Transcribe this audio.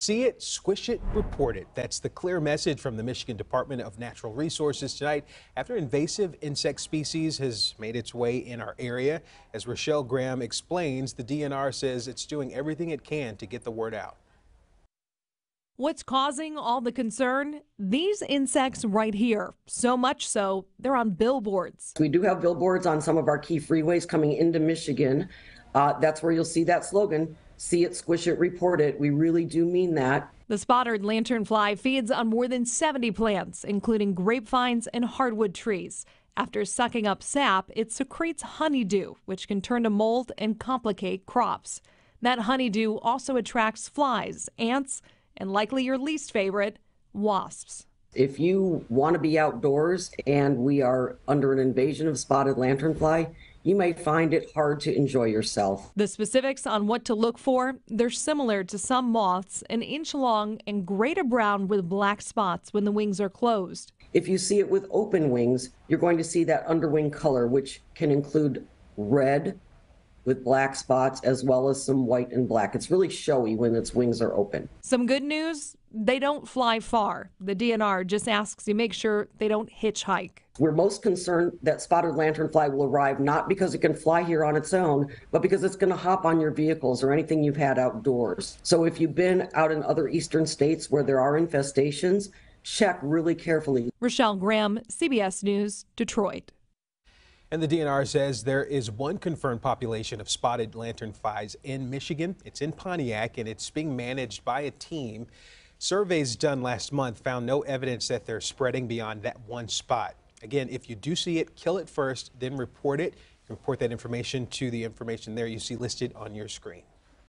See it, squish it, report it. That's the clear message from the Michigan Department of Natural Resources tonight after invasive insect species has made its way in our area. As Rochelle Graham explains, the DNR says it's doing everything it can to get the word out. What's causing all the concern? These insects right here. So much so, they're on billboards. We do have billboards on some of our key freeways coming into Michigan. Uh, that's where you'll see that slogan see it, squish it, report it. We really do mean that. The spotted lanternfly feeds on more than 70 plants, including grapevines and hardwood trees. After sucking up sap, it secretes honeydew, which can turn to mold and complicate crops. That honeydew also attracts flies, ants, and likely your least favorite, wasps. If you want to be outdoors and we are under an invasion of spotted lanternfly, you may find it hard to enjoy yourself. The specifics on what to look for, they're similar to some moths, an inch long and gray to brown with black spots when the wings are closed. If you see it with open wings, you're going to see that underwing color, which can include red, with black spots as well as some white and black. It's really showy when its wings are open. Some good news they don't fly far. The DNR just asks you make sure they don't hitchhike. We're most concerned that spotted lanternfly will arrive not because it can fly here on its own, but because it's going to hop on your vehicles or anything you've had outdoors. So if you've been out in other eastern states where there are infestations, check really carefully. Rochelle Graham, CBS News, Detroit. And the DNR says there is one confirmed population of spotted lanternflies in Michigan. It's in Pontiac and it's being managed by a team. Surveys done last month found no evidence that they're spreading beyond that one spot. Again, if you do see it, kill it first, then report it. Report that information to the information there you see listed on your screen.